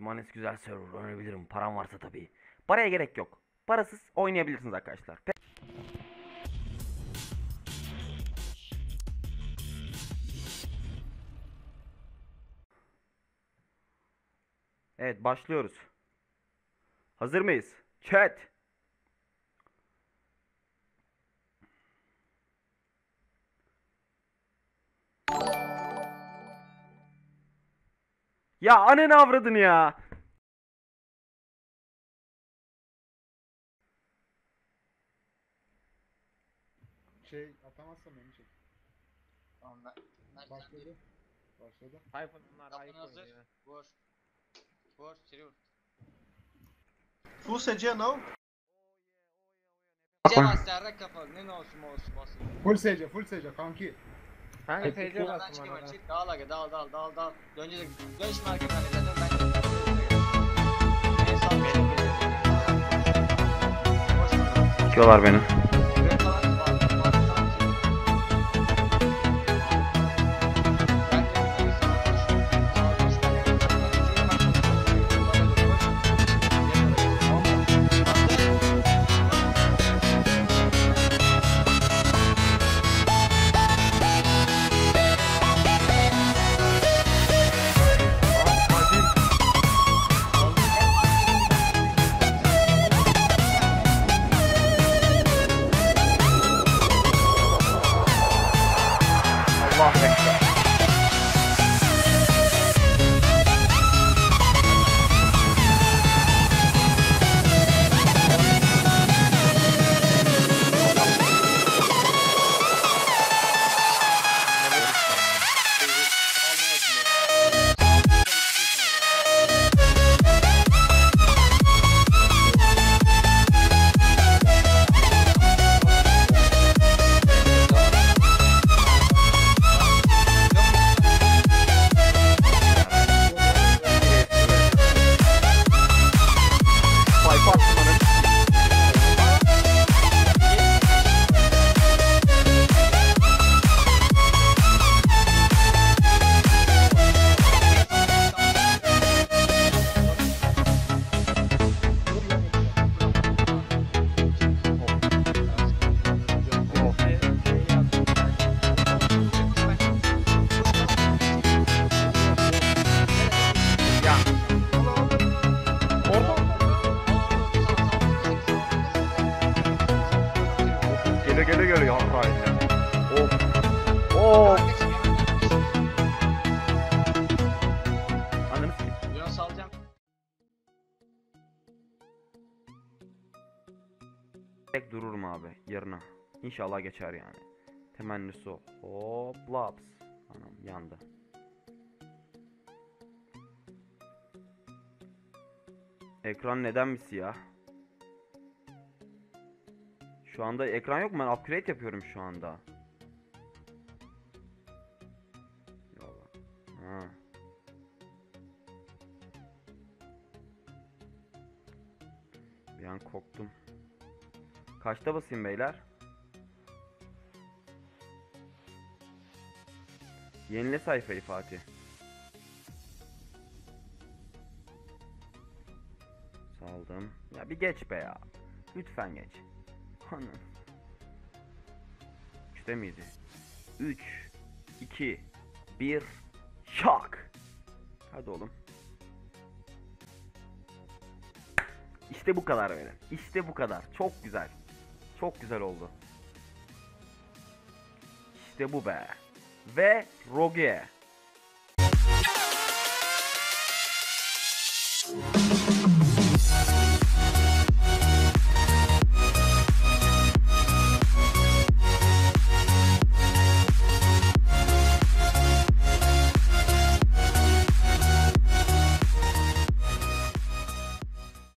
Manes güzel server önerebilirim. Param varsa tabii. Paraya gerek yok. Parasız oynayabilirsiniz arkadaşlar. Pe- Evet başlıyoruz. Hazır mıyız? Chat. Ya ananı avradını ya. Şey atamazsam beni çek. Tamam ben. Başladı. Başladı. Tayfun bunlar ayıp hazır. oynuyor. Vur. Vur. Seri vur. Full SC now. Cem Aster'e kapalı. Ne olsun olsun basın. Full SC, full SC kanki. Kanka TC Ben bastım çıkayım bana. çık. Dağıl aga dağıl dağıl dağıl de dön şimdi arkadan dön dön ben. En sağ benim. Boş ver. Sikiyorlar beni. Gele gele gele yarrayla. Of. Of. Ananı sikeyim. Yunus alacağım. Tek dururum abi yarına. İnşallah geçer yani. Temennisi o. Hop laps. Anam yandı. Ekran neden mi siyah? Şu anda ekran yok mu? Ben upgrade yapıyorum şu anda. Ha. Bir an korktum. Kaçta basayım beyler? Yenile sayfayı Fatih. Saldım. Ya bir geç be ya. Lütfen geç. Anam. Üçte miydi? 3 2 1 Şak. Hadi oğlum. İşte bu kadar böyle. İşte bu kadar. Çok güzel. Çok güzel oldu. İşte bu be. Ve Rogue.